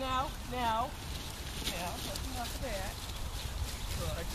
Now, now. Now, that's enough of that. Good.